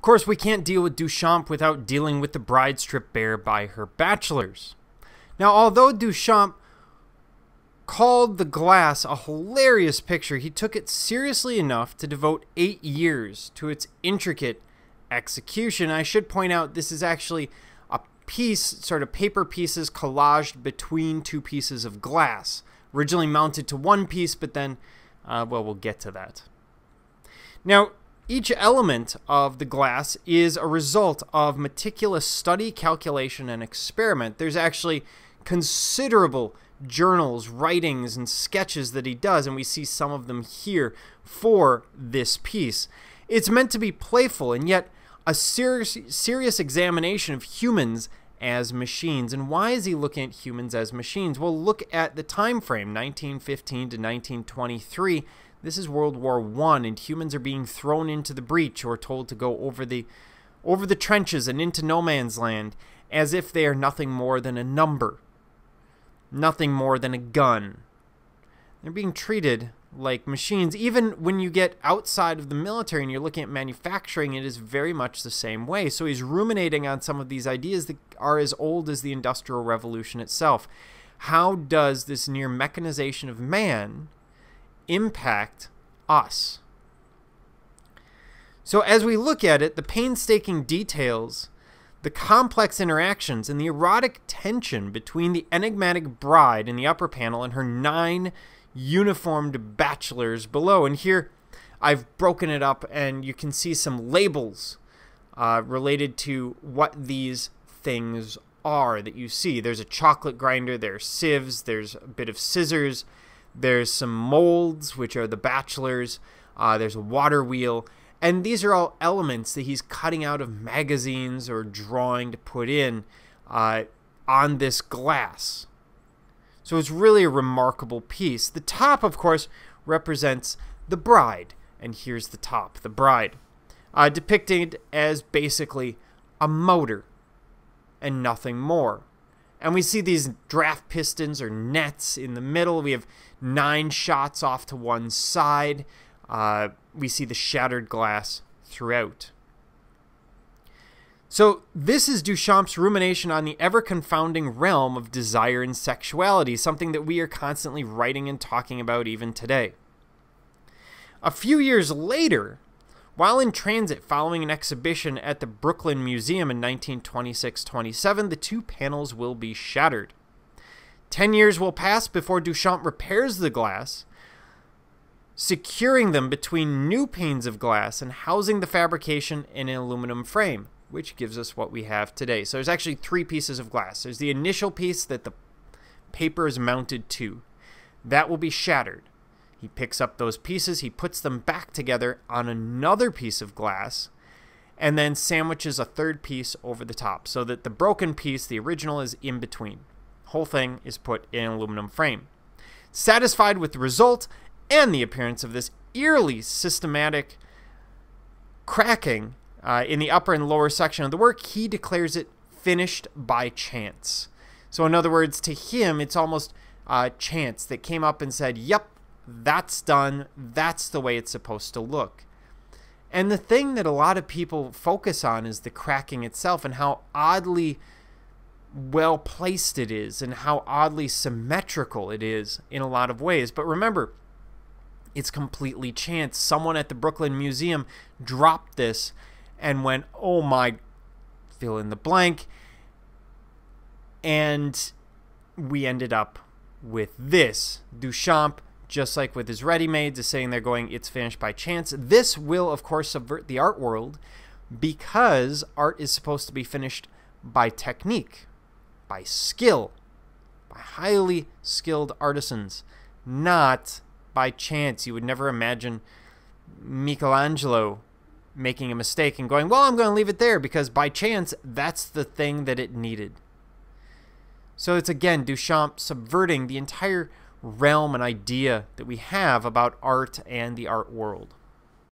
Of course, we can't deal with Duchamp without dealing with the bride stripped bare by her bachelors. Now, although Duchamp called the glass a hilarious picture, he took it seriously enough to devote eight years to its intricate execution. I should point out this is actually a piece, sort of paper pieces collaged between two pieces of glass. Originally mounted to one piece, but then, uh, well, we'll get to that. Now, each element of the glass is a result of meticulous study, calculation, and experiment. There's actually considerable journals, writings, and sketches that he does, and we see some of them here for this piece. It's meant to be playful, and yet a serious, serious examination of humans as machines. And why is he looking at humans as machines? Well, look at the time frame, 1915 to 1923. This is World War One, and humans are being thrown into the breach or told to go over the over the trenches and into no man's land as if they are nothing more than a number, nothing more than a gun. They're being treated like machines. Even when you get outside of the military and you're looking at manufacturing, it is very much the same way. So he's ruminating on some of these ideas that are as old as the Industrial Revolution itself. How does this near mechanization of man impact us? So, as we look at it, the painstaking details, the complex interactions, and the erotic tension between the enigmatic bride in the upper panel and her nine uniformed bachelors below. And here I've broken it up and you can see some labels uh, related to what these things are that you see. There's a chocolate grinder, there's sieves, there's a bit of scissors, there's some molds, which are the bachelors, uh, there's a water wheel. And these are all elements that he's cutting out of magazines or drawing to put in uh, on this glass. So it's really a remarkable piece. The top, of course, represents the bride. And here's the top, the bride, uh, depicted as basically a motor and nothing more. And we see these draft pistons or nets in the middle. We have nine shots off to one side. Uh, we see the shattered glass throughout. So, this is Duchamp's rumination on the ever confounding realm of desire and sexuality, something that we are constantly writing and talking about even today. A few years later, while in transit following an exhibition at the Brooklyn Museum in 1926 27, the two panels will be shattered. Ten years will pass before Duchamp repairs the glass, securing them between new panes of glass and housing the fabrication in an aluminum frame which gives us what we have today. So there's actually three pieces of glass. There's the initial piece that the paper is mounted to. That will be shattered. He picks up those pieces, he puts them back together on another piece of glass, and then sandwiches a third piece over the top so that the broken piece, the original, is in between. Whole thing is put in an aluminum frame. Satisfied with the result and the appearance of this eerily systematic cracking uh, in the upper and lower section of the work, he declares it finished by chance. So, in other words, to him, it's almost uh, chance that came up and said, Yep, that's done. That's the way it's supposed to look. And the thing that a lot of people focus on is the cracking itself and how oddly well placed it is and how oddly symmetrical it is in a lot of ways. But remember, it's completely chance. Someone at the Brooklyn Museum dropped this and went, oh my, fill in the blank. And we ended up with this. Duchamp, just like with his ready mades, is saying they're going, it's finished by chance. This will, of course, subvert the art world because art is supposed to be finished by technique, by skill, by highly skilled artisans, not by chance. You would never imagine Michelangelo making a mistake and going, well, I'm going to leave it there because by chance, that's the thing that it needed. So it's again Duchamp subverting the entire realm and idea that we have about art and the art world.